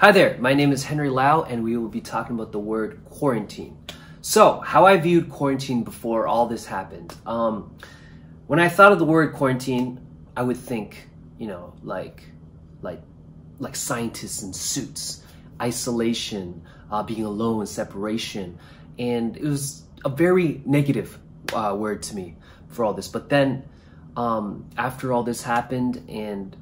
Hi there, my name is Henry Lau, and we will be talking about the word quarantine. So, how I viewed quarantine before all this happened. Um, when I thought of the word quarantine, I would think, you know, like, like, like scientists in suits, isolation, uh, being alone, separation, and it was a very negative uh, word to me for all this. But then, um, after all this happened, and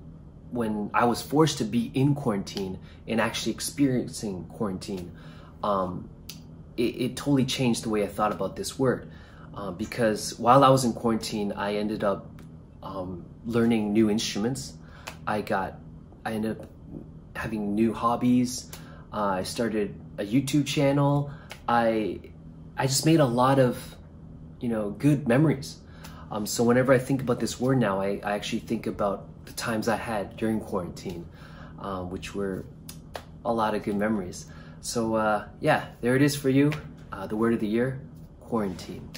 when I was forced to be in quarantine and actually experiencing quarantine, um, it, it, totally changed the way I thought about this word. Uh, because while I was in quarantine, I ended up um, learning new instruments. I got, I ended up having new hobbies. Uh, I started a YouTube channel. I, I just made a lot of, you know, good memories. Um, so whenever I think about this word now, I, I actually think about the times I had during quarantine, um, which were a lot of good memories. So uh, yeah, there it is for you. Uh, the word of the year, quarantine.